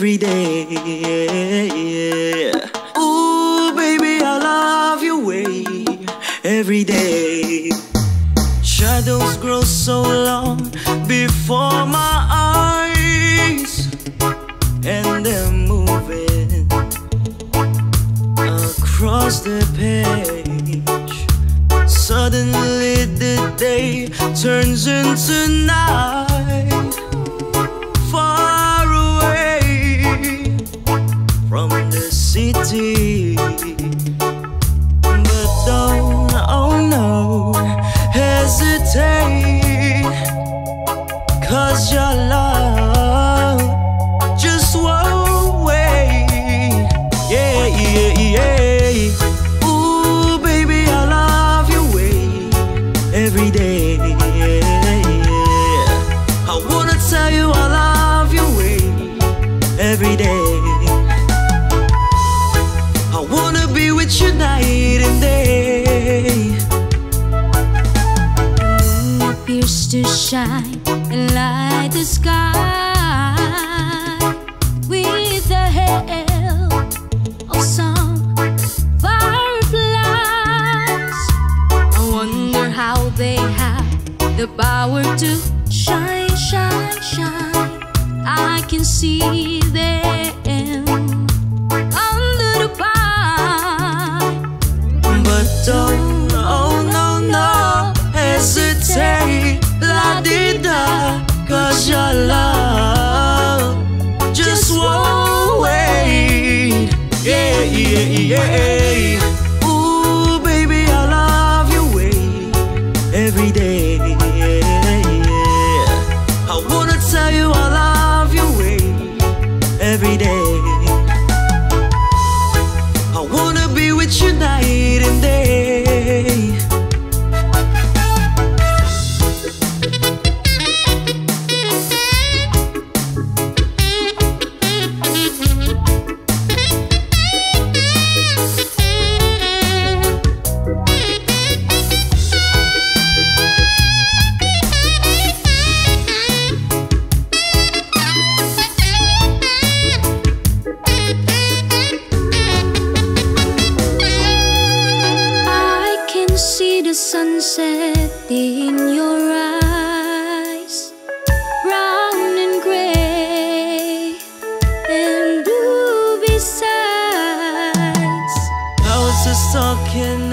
every day. Ooh, baby, I love your way every day. Shadows grow so long before my eyes, and they're moving across the page. Suddenly, the day turns into night. Every day. I wanna tell you I love your way every day. I wanna be with you night and day. appears to shine and light the sky can see them wanna be with sunset in your eyes, brown and gray and blue besides. I was just talking